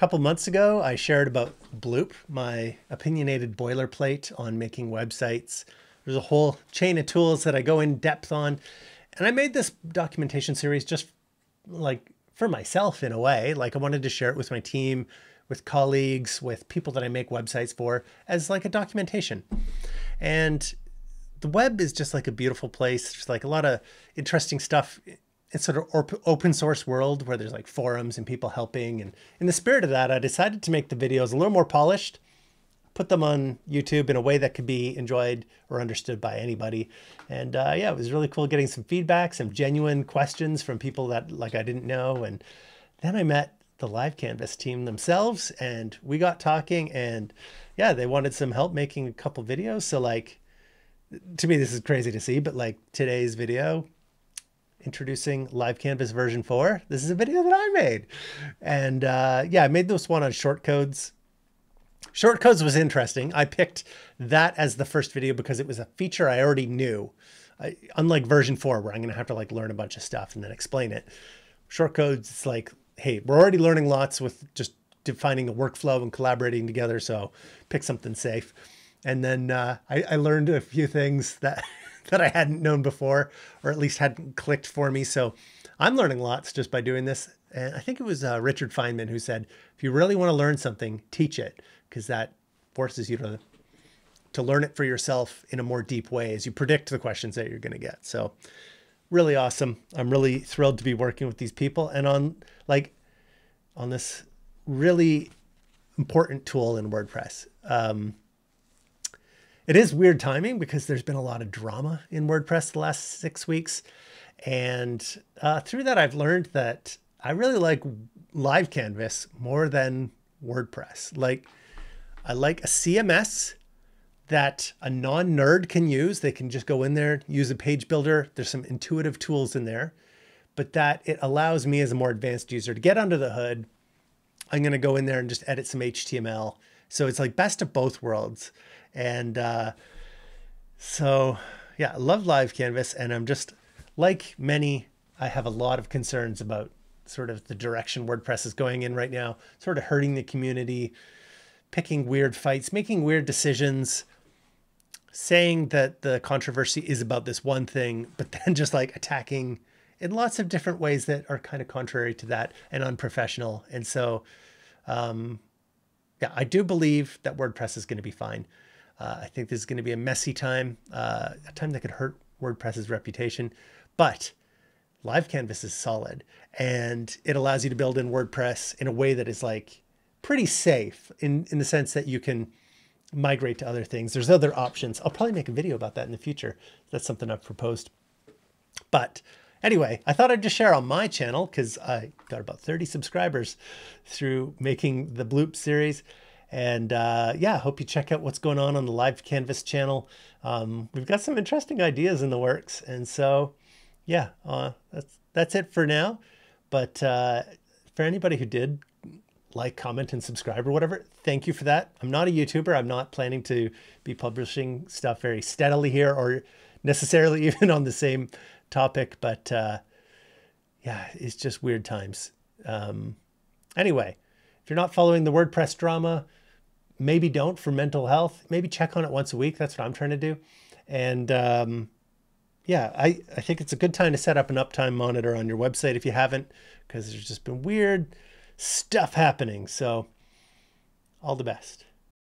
couple months ago, I shared about Bloop, my opinionated boilerplate on making websites. There's a whole chain of tools that I go in depth on. And I made this documentation series just like for myself in a way. Like I wanted to share it with my team, with colleagues, with people that I make websites for as like a documentation. And the web is just like a beautiful place. There's like a lot of interesting stuff. It's sort of open source world where there's like forums and people helping. And in the spirit of that, I decided to make the videos a little more polished put them on YouTube in a way that could be enjoyed or understood by anybody. And uh, yeah, it was really cool getting some feedback, some genuine questions from people that like I didn't know. And then I met the LiveCanvas team themselves and we got talking and yeah, they wanted some help making a couple videos. So like, to me, this is crazy to see, but like today's video, introducing LiveCanvas version 4 this is a video that i made and uh, yeah i made this one on shortcodes Shortcodes was interesting. I picked that as the first video because it was a feature I already knew. I, unlike version four, where I'm going to have to like learn a bunch of stuff and then explain it. Shortcodes, it's like, hey, we're already learning lots with just defining a workflow and collaborating together. So pick something safe. And then uh, I, I learned a few things that that I hadn't known before, or at least hadn't clicked for me. So I'm learning lots just by doing this. And I think it was uh, Richard Feynman who said, if you really want to learn something, teach it because that forces you to to learn it for yourself in a more deep way as you predict the questions that you're going to get. So really awesome. I'm really thrilled to be working with these people and on like on this really important tool in WordPress. Um, it is weird timing because there's been a lot of drama in WordPress the last six weeks. And uh, through that, I've learned that I really like LiveCanvas more than WordPress. Like, I like a CMS that a non-nerd can use. They can just go in there, use a page builder. There's some intuitive tools in there, but that it allows me as a more advanced user to get under the hood. I'm going to go in there and just edit some HTML. So it's like best of both worlds. And uh, so, yeah, I love LiveCanvas. And I'm just like many, I have a lot of concerns about sort of the direction WordPress is going in right now, sort of hurting the community picking weird fights, making weird decisions, saying that the controversy is about this one thing, but then just like attacking in lots of different ways that are kind of contrary to that and unprofessional. And so, um, yeah, I do believe that WordPress is going to be fine. Uh, I think this is going to be a messy time, uh, a time that could hurt WordPress's reputation, but LiveCanvas is solid and it allows you to build in WordPress in a way that is like pretty safe in, in the sense that you can migrate to other things. There's other options. I'll probably make a video about that in the future. That's something I've proposed. But anyway, I thought I'd just share on my channel because I got about 30 subscribers through making the Bloop series. And uh, yeah, hope you check out what's going on on the LiveCanvas channel. Um, we've got some interesting ideas in the works. And so, yeah, uh, that's, that's it for now. But uh, for anybody who did like, comment, and subscribe or whatever. Thank you for that. I'm not a YouTuber. I'm not planning to be publishing stuff very steadily here or necessarily even on the same topic, but uh, yeah, it's just weird times. Um, anyway, if you're not following the WordPress drama, maybe don't for mental health. Maybe check on it once a week. That's what I'm trying to do. And um, yeah, I, I think it's a good time to set up an uptime monitor on your website if you haven't, because there's just been weird stuff happening. So, all the best.